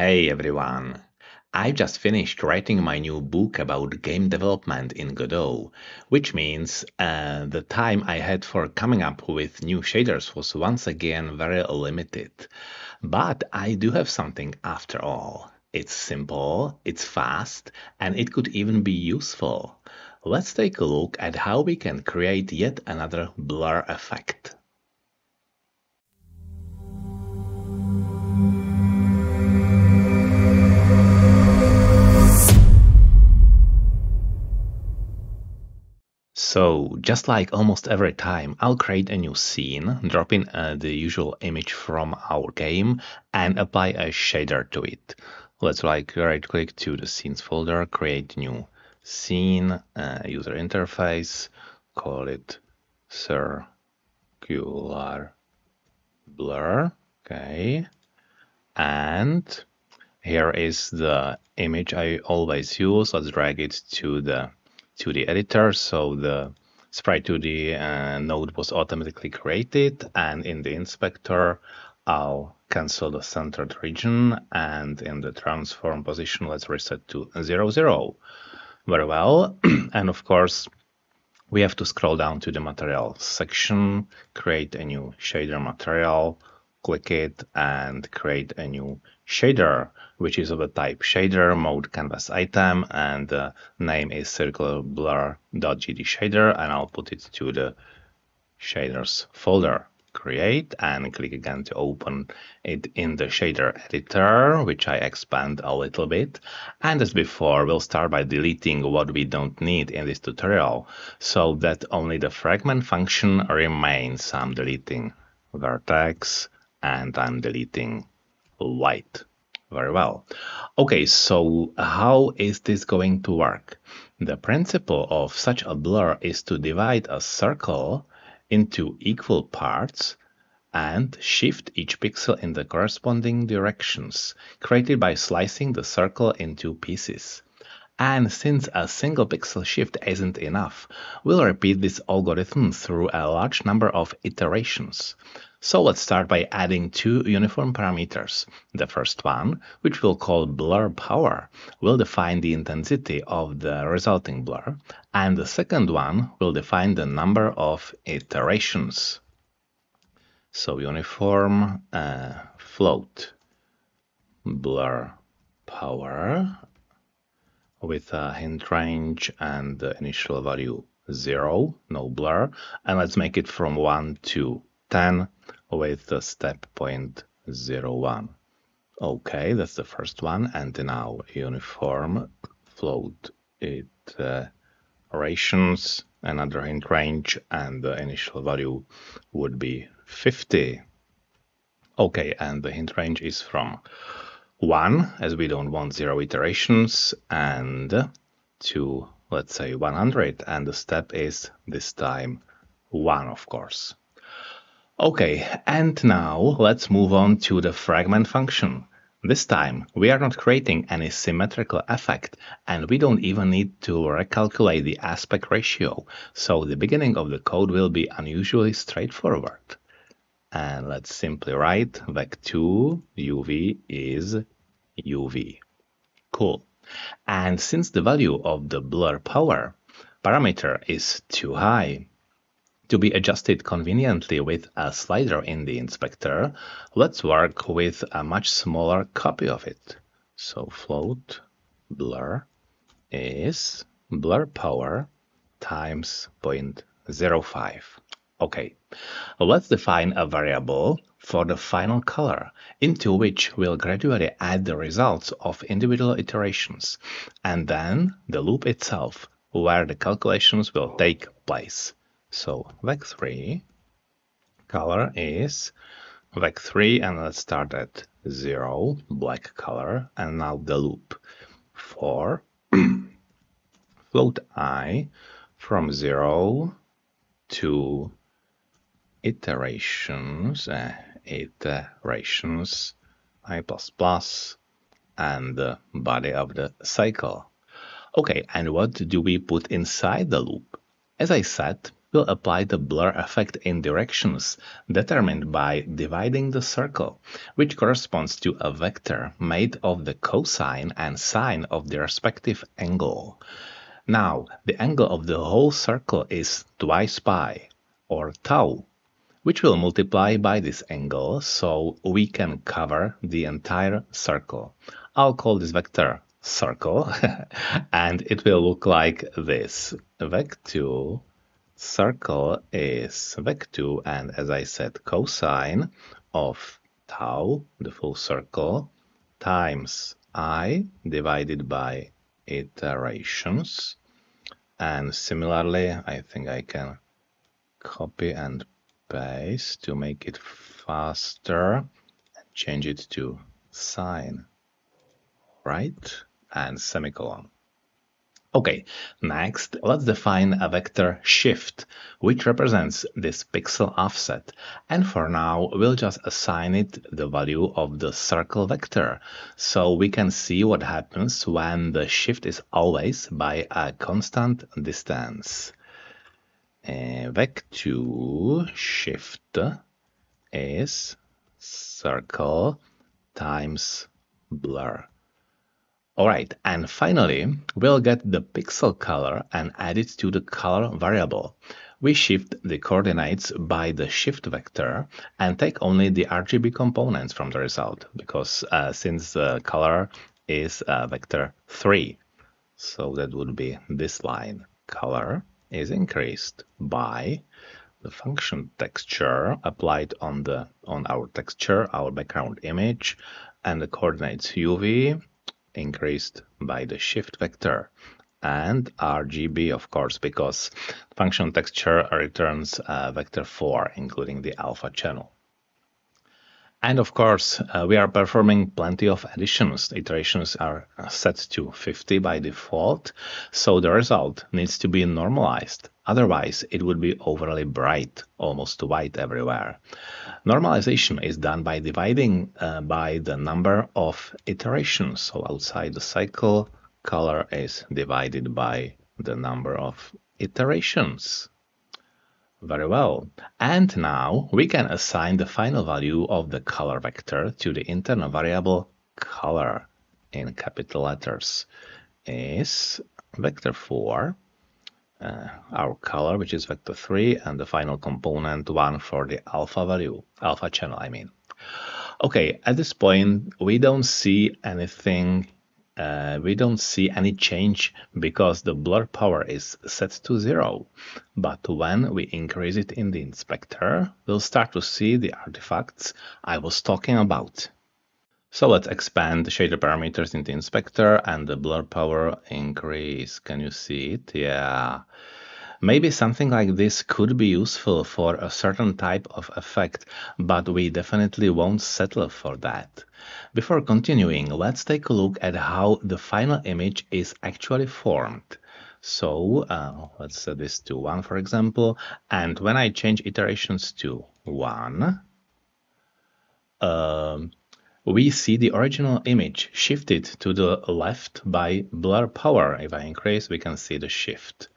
Hey everyone! I've just finished writing my new book about game development in Godot, which means uh, the time I had for coming up with new shaders was once again very limited. But I do have something after all. It's simple, it's fast, and it could even be useful. Let's take a look at how we can create yet another blur effect. So just like almost every time, I'll create a new scene, drop in uh, the usual image from our game and apply a shader to it. Let's like right click to the scenes folder, create new scene, uh, user interface, call it circular blur, okay. And here is the image I always use. Let's drag it to the 2D editor. So the Sprite 2D uh, node was automatically created and in the inspector, I'll cancel the centered region and in the transform position, let's reset to 0, 0. Very well. and of course, we have to scroll down to the material section, create a new shader material, click it and create a new shader, which is of the type shader mode canvas item, and the name is circular blur.gd shader, and I'll put it to the shaders folder. Create and click again to open it in the shader editor, which I expand a little bit. And as before, we'll start by deleting what we don't need in this tutorial, so that only the fragment function remains. I'm deleting vertex and I'm deleting light. Very well. Okay, so how is this going to work? The principle of such a blur is to divide a circle into equal parts and shift each pixel in the corresponding directions created by slicing the circle into pieces. And since a single pixel shift isn't enough, we'll repeat this algorithm through a large number of iterations. So let's start by adding two uniform parameters. The first one, which we'll call blur power, will define the intensity of the resulting blur, and the second one will define the number of iterations. So uniform uh, float blur power with a hint range and the initial value 0, no blur, and let's make it from 1 to 10 with the step point 01. Okay, that's the first one. And now uniform float it uh, iterations, another hint range, and the initial value would be 50. Okay, and the hint range is from 1, as we don't want 0 iterations, and to, let's say, 100, and the step is this time 1, of course. Okay, and now let's move on to the fragment function. This time, we are not creating any symmetrical effect, and we don't even need to recalculate the aspect ratio, so the beginning of the code will be unusually straightforward. And let's simply write vec2 uv is uv. Cool. And since the value of the blur power parameter is too high, to be adjusted conveniently with a slider in the inspector, let's work with a much smaller copy of it. So float blur is blur power times 0.05. Okay, let's define a variable for the final color, into which we'll gradually add the results of individual iterations, and then the loop itself, where the calculations will take place. So vec3 color is vec3 and let's start at 0 black color and now the loop. For float i from 0 to iterations uh, iterations i plus plus and the body of the cycle. Okay and what do we put inside the loop? As i said we'll apply the blur effect in directions determined by dividing the circle, which corresponds to a vector made of the cosine and sine of the respective angle. Now, the angle of the whole circle is twice pi, or tau, which will multiply by this angle, so we can cover the entire circle. I'll call this vector circle, and it will look like this. Vec2 circle is vec2, and as I said, cosine of tau, the full circle, times i divided by iterations. And similarly, I think I can copy and paste to make it faster and change it to sine, right? And semicolon. Okay, next let's define a vector shift, which represents this pixel offset. And for now, we'll just assign it the value of the circle vector, so we can see what happens when the shift is always by a constant distance. Uh, vec2 shift is circle times blur. Alright, and finally, we'll get the pixel color and add it to the color variable. We shift the coordinates by the shift vector and take only the RGB components from the result, because uh, since the color is uh, vector 3, so that would be this line. Color is increased by the function texture applied on the on our texture, our background image, and the coordinates UV increased by the shift vector and RGB, of course, because function texture returns uh, vector 4, including the alpha channel. And of course, uh, we are performing plenty of additions. Iterations are set to 50 by default, so the result needs to be normalized. Otherwise, it would be overly bright, almost white everywhere. Normalization is done by dividing uh, by the number of iterations. So outside the cycle, color is divided by the number of iterations. Very well. And now we can assign the final value of the color vector to the internal variable color in capital letters is vector 4, uh, our color, which is vector 3, and the final component 1 for the alpha value, alpha channel, I mean. Okay, at this point, we don't see anything uh, we don't see any change because the blur power is set to zero. But when we increase it in the inspector, we'll start to see the artifacts I was talking about. So let's expand the shader parameters in the inspector and the blur power increase. Can you see it? Yeah. Maybe something like this could be useful for a certain type of effect, but we definitely won't settle for that. Before continuing, let's take a look at how the final image is actually formed. So uh, let's set this to 1, for example, and when I change iterations to 1, um, we see the original image shifted to the left by blur power. If I increase, we can see the shift.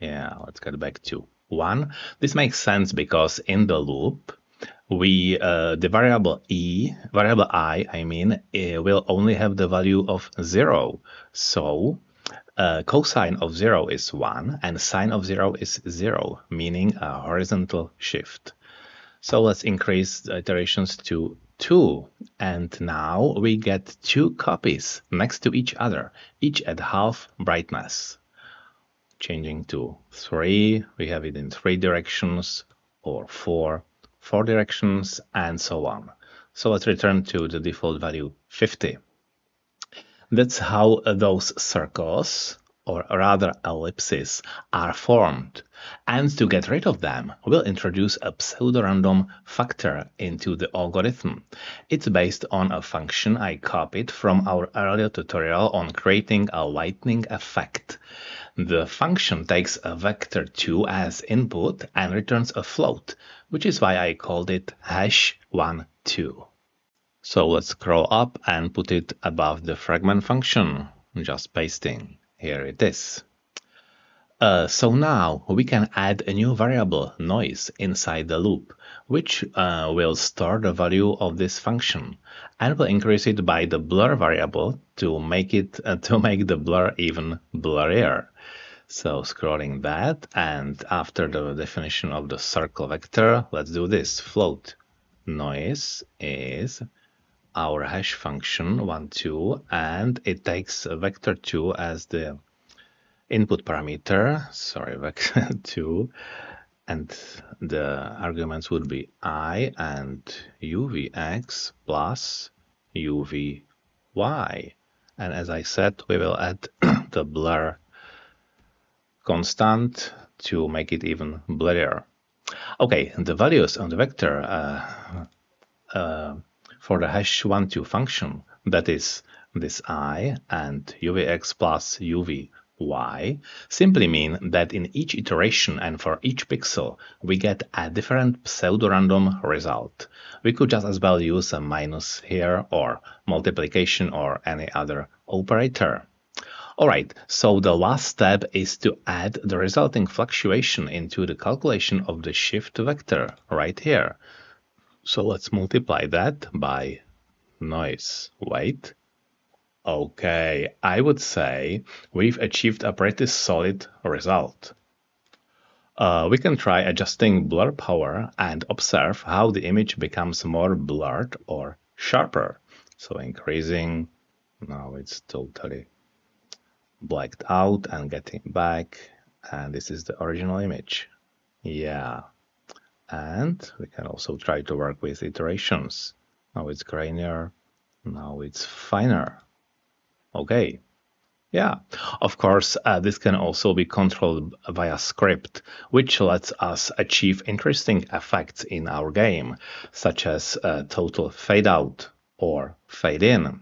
Yeah, let's get back to one. This makes sense because in the loop, we uh, the variable e, variable i, I mean, will only have the value of zero. So uh, cosine of zero is one and sine of zero is zero, meaning a horizontal shift. So let's increase the iterations to two. And now we get two copies next to each other, each at half brightness changing to 3, we have it in 3 directions, or 4, 4 directions, and so on. So let's return to the default value 50. That's how those circles or rather ellipses, are formed. And to get rid of them, we'll introduce a pseudorandom factor into the algorithm. It's based on a function I copied from our earlier tutorial on creating a lightning effect. The function takes a vector 2 as input and returns a float, which is why I called it hash 1 2. So let's scroll up and put it above the fragment function, just pasting. Here it is. Uh, so now we can add a new variable noise inside the loop, which uh, will store the value of this function and will increase it by the blur variable to make it uh, to make the blur even blurrier. So scrolling that and after the definition of the circle vector, let's do this float noise is our hash function one two and it takes vector 2 as the input parameter sorry vector 2 and the arguments would be i and uvx plus uvy and as i said we will add the blur constant to make it even blurrier. Okay the values on the vector uh, uh, for the hash 1 2 function, that is this i and uvx plus uvy simply mean that in each iteration and for each pixel we get a different pseudo-random result. We could just as well use a minus here or multiplication or any other operator. Alright, so the last step is to add the resulting fluctuation into the calculation of the shift vector right here. So let's multiply that by noise weight. Okay, I would say we've achieved a pretty solid result. Uh, we can try adjusting blur power and observe how the image becomes more blurred or sharper. So increasing, now it's totally blacked out and getting back. And this is the original image. Yeah, and we can also try to work with iterations. Now it's grainier, now it's finer. Okay, yeah, of course, uh, this can also be controlled via script, which lets us achieve interesting effects in our game, such as uh, total fade out or fade in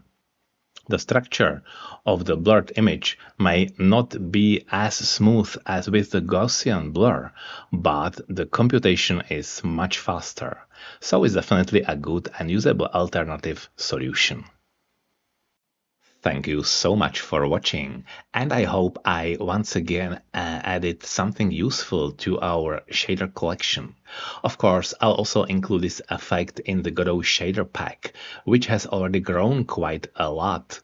the structure of the blurred image may not be as smooth as with the Gaussian blur, but the computation is much faster, so it's definitely a good and usable alternative solution. Thank you so much for watching and I hope I once again uh, added something useful to our shader collection. Of course, I'll also include this effect in the Godot shader pack, which has already grown quite a lot.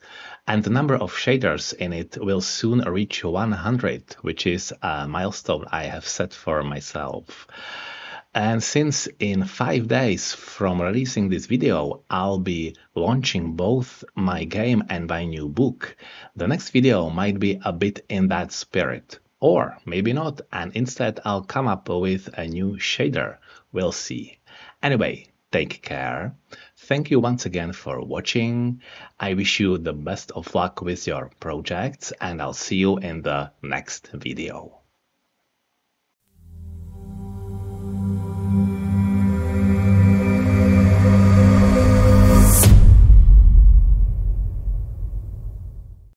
And the number of shaders in it will soon reach 100, which is a milestone I have set for myself. And since in five days from releasing this video, I'll be launching both my game and my new book, the next video might be a bit in that spirit. Or maybe not, and instead I'll come up with a new shader. We'll see. Anyway, take care. Thank you once again for watching. I wish you the best of luck with your projects and I'll see you in the next video.